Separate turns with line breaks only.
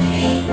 Amém.